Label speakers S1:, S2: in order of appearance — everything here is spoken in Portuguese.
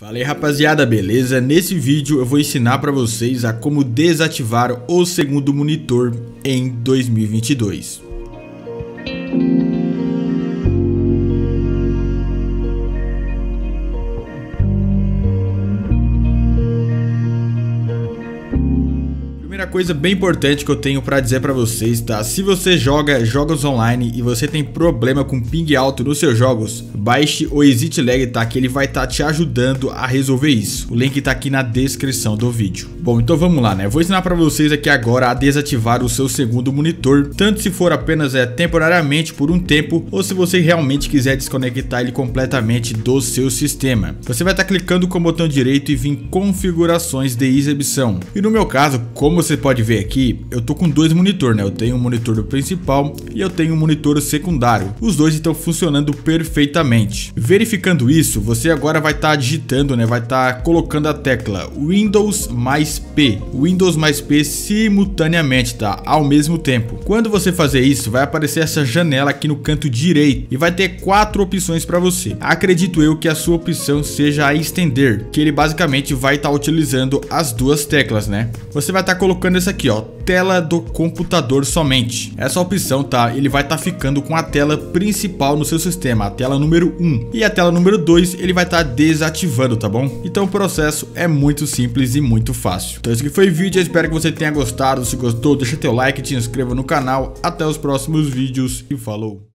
S1: Fala aí rapaziada, beleza? Nesse vídeo eu vou ensinar para vocês a como desativar o segundo monitor em 2022. Primeira coisa bem importante que eu tenho para dizer para vocês, tá? Se você joga jogos online e você tem problema com ping alto nos seus jogos, baixe o Exit Lag, tá? Que ele vai estar tá te ajudando a resolver isso. O link tá aqui na descrição do vídeo. Bom, então vamos lá, né? Vou ensinar para vocês aqui agora a desativar o seu segundo monitor, tanto se for apenas é, temporariamente por um tempo, ou se você realmente quiser desconectar ele completamente do seu sistema. Você vai estar tá clicando com o botão direito e vir configurações de exibição. E no meu caso, como você pode ver aqui, eu tô com dois monitores, né? Eu tenho um monitor principal e eu tenho um monitor secundário. Os dois estão funcionando perfeitamente. Verificando isso, você agora vai estar tá digitando, né? Vai estar tá colocando a tecla Windows mais P, Windows mais P simultaneamente, tá? Ao mesmo tempo. Quando você fazer isso, vai aparecer essa janela aqui no canto direito e vai ter quatro opções para você. Acredito eu que a sua opção seja a estender, que ele basicamente vai estar tá utilizando as duas teclas, né? Você vai estar tá colocando colocando esse aqui, ó, tela do computador somente. Essa opção, tá? Ele vai estar tá ficando com a tela principal no seu sistema, a tela número 1. E a tela número 2, ele vai estar tá desativando, tá bom? Então o processo é muito simples e muito fácil. Então esse aqui foi o vídeo, espero que você tenha gostado. Se gostou, deixa teu like, te inscreva no canal. Até os próximos vídeos e falou!